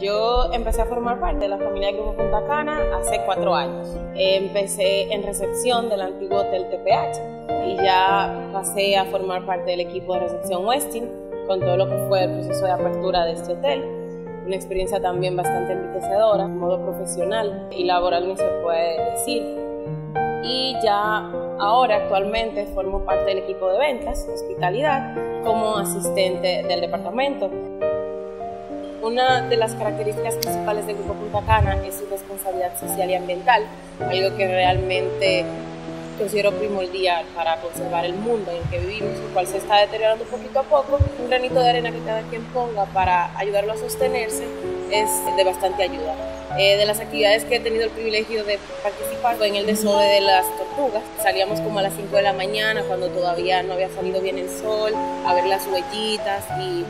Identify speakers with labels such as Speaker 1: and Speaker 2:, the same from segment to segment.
Speaker 1: Yo empecé a formar parte de la familia de Grupo Punta Cana hace cuatro años. Empecé en recepción del antiguo Hotel TPH y ya pasé a formar parte del equipo de recepción Westin con todo lo que fue el proceso de apertura de este hotel. Una experiencia también bastante enriquecedora, en modo profesional y laboral ni se puede decir. Y ya ahora actualmente formo parte del equipo de ventas, hospitalidad, como asistente del departamento. Una de las características principales del Grupo Punta Cana es su responsabilidad social y ambiental, algo que realmente considero primordial para conservar el mundo en el que vivimos, el cual se está deteriorando poquito a poco. Un granito de arena que cada quien ponga para ayudarlo a sostenerse es de bastante ayuda. Eh, de las actividades que he tenido el privilegio de participar en el desove de las tortugas. Salíamos como a las 5 de la mañana cuando todavía no había salido bien el sol, a ver las huellitas y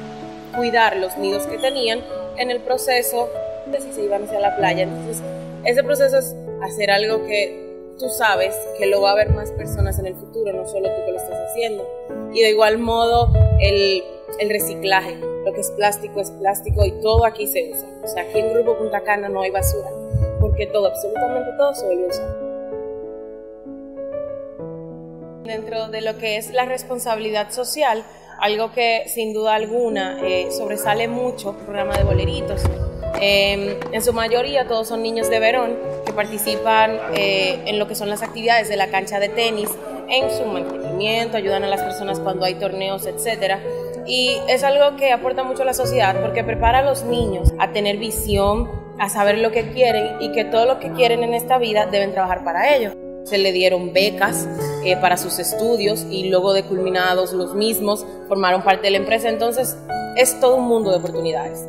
Speaker 1: cuidar los nidos que tenían en el proceso de si se iban hacia la playa. Entonces, ese proceso es hacer algo que tú sabes que lo va a ver más personas en el futuro, no solo tú que lo estás haciendo. Y de igual modo, el, el reciclaje. Lo que es plástico es plástico y todo aquí se usa. O sea, aquí en Grupo Punta Cana no hay basura, porque todo, absolutamente todo se vuelve usar. Dentro de lo que es la responsabilidad social, algo que sin duda alguna eh, sobresale mucho, programa de boleritos. Eh, en su mayoría todos son niños de Verón que participan eh, en lo que son las actividades de la cancha de tenis, en su mantenimiento, ayudan a las personas cuando hay torneos, etc. Y es algo que aporta mucho a la sociedad porque prepara a los niños a tener visión, a saber lo que quieren y que todo lo que quieren en esta vida deben trabajar para ello. Se le dieron becas eh, para sus estudios y luego de culminados los mismos formaron parte de la empresa. Entonces es todo un mundo de oportunidades.